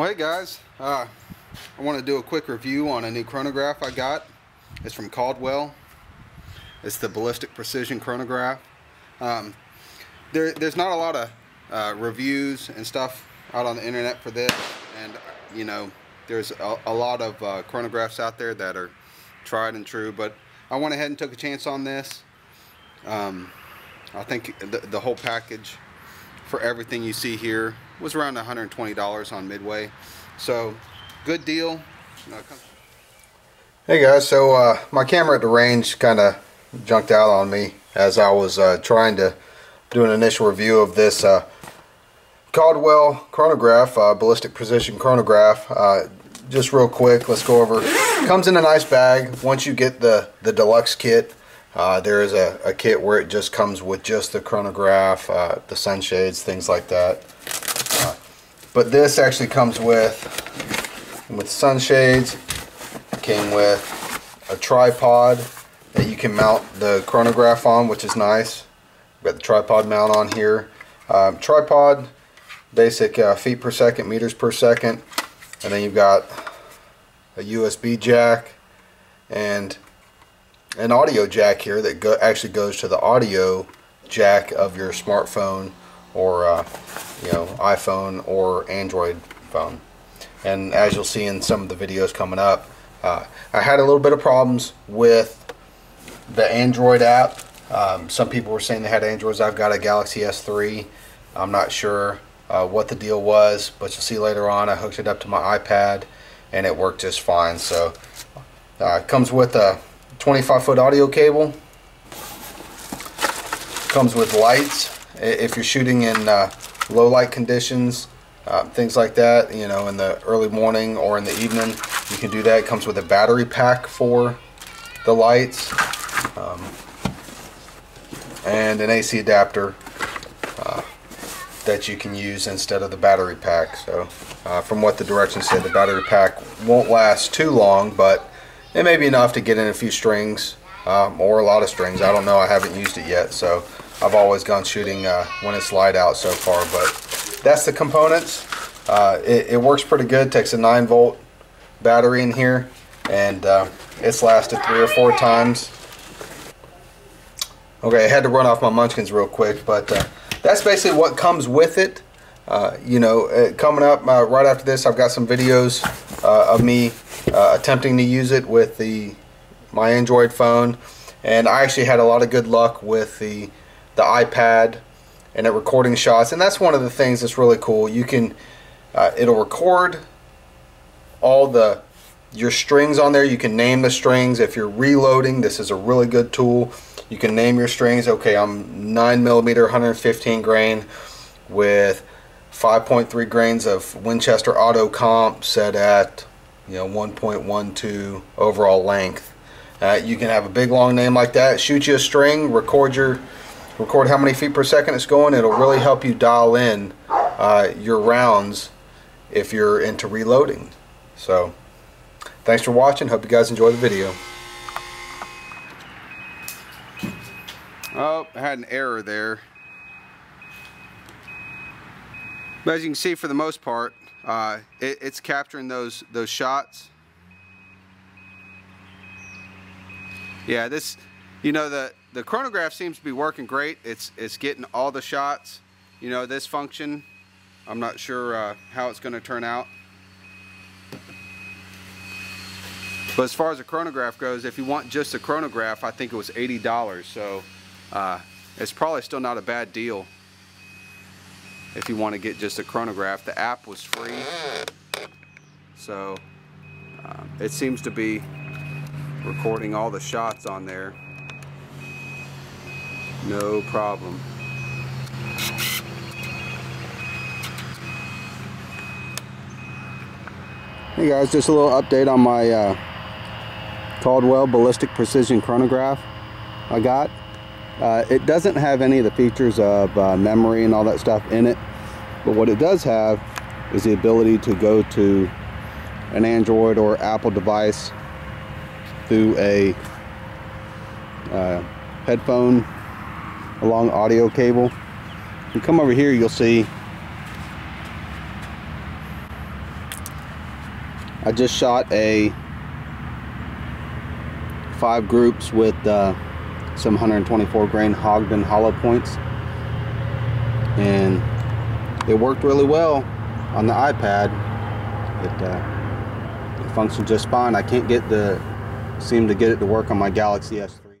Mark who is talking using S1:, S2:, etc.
S1: Well, hey guys, uh, I want to do a quick review on a new chronograph I got. It's from Caldwell. It's the Ballistic Precision Chronograph. Um, there, there's not a lot of uh, reviews and stuff out on the internet for this, and you know, there's a, a lot of uh, chronographs out there that are tried and true, but I went ahead and took a chance on this. Um, I think the, the whole package for everything you see here was around $120 on Midway. So good deal. Hey guys, so uh, my camera at the range kind of junked out on me as I was uh, trying to do an initial review of this uh, Caldwell chronograph, uh, ballistic precision chronograph. Uh, just real quick, let's go over. Comes in a nice bag. Once you get the the deluxe kit, uh, there is a, a, kit where it just comes with just the chronograph, uh, the sunshades, things like that. But this actually comes with with sunshades. Came with a tripod that you can mount the chronograph on, which is nice. Got the tripod mount on here. Um, tripod, basic uh, feet per second, meters per second, and then you've got a USB jack and an audio jack here that go actually goes to the audio jack of your smartphone or uh, you know iPhone or Android phone. And as you'll see in some of the videos coming up uh, I had a little bit of problems with the Android app. Um, some people were saying they had Androids. I've got a Galaxy S3 I'm not sure uh, what the deal was but you'll see later on I hooked it up to my iPad and it worked just fine. So uh, it comes with a 25 foot audio cable. Comes with lights if you're shooting in uh, low light conditions, uh, things like that, you know, in the early morning or in the evening, you can do that. It comes with a battery pack for the lights um, and an AC adapter uh, that you can use instead of the battery pack. So, uh, from what the directions said, the battery pack won't last too long, but it may be enough to get in a few strings um, or a lot of strings. I don't know. I haven't used it yet, so I've always gone shooting uh, when it's light out so far. But that's the components. Uh, it, it, works pretty good. Takes a 9 volt battery in here, and uh, it's lasted three or four times. Okay, I had to run off my munchkins real quick, but uh, that's basically what comes with it. Uh, you know, uh, coming up right after this, I've got some videos of me attempting to use it with the my Android phone and I actually had a lot of good luck with the the iPad and at recording shots and that's one of the things that's really cool. You can uh, it'll record all the your strings on there. You can name the strings. If you're reloading this is a really good tool. You can name your strings. Okay I'm 9 millimeter 115 grain with 5.3 grains of Winchester auto comp set at you know 1.12 overall length. Uh, you can have a big long name like that shoot you a string record your record how many feet per second it's going. It'll really help you dial in uh, your rounds if you're into reloading. So thanks for watching. Hope you guys enjoy the video. Oh I had an error there. But as you can see for the most part uh, it, it's capturing those those shots. Yeah, this, you know, the the chronograph seems to be working great. It's it's getting all the shots. You know, this function, I'm not sure uh, how it's going to turn out. But as far as a chronograph goes, if you want just a chronograph, I think it was $80. So uh, it's probably still not a bad deal if you want to get just a chronograph. The app was free, so uh, it seems to be recording all the shots on there. No problem. Hey guys, just a little update on my uh, Caldwell Ballistic Precision Chronograph I got. Uh, it doesn't have any of the features of uh, memory and all that stuff in it, but what it does have is the ability to go to an Android or Apple device through a uh, headphone along audio cable. You come over here, you'll see. I just shot a five groups with uh, some 124 grain Ogden hollow points. And it worked really well on the iPad. It, uh, it functioned just fine. I can't get the seem to get it to work on my Galaxy S3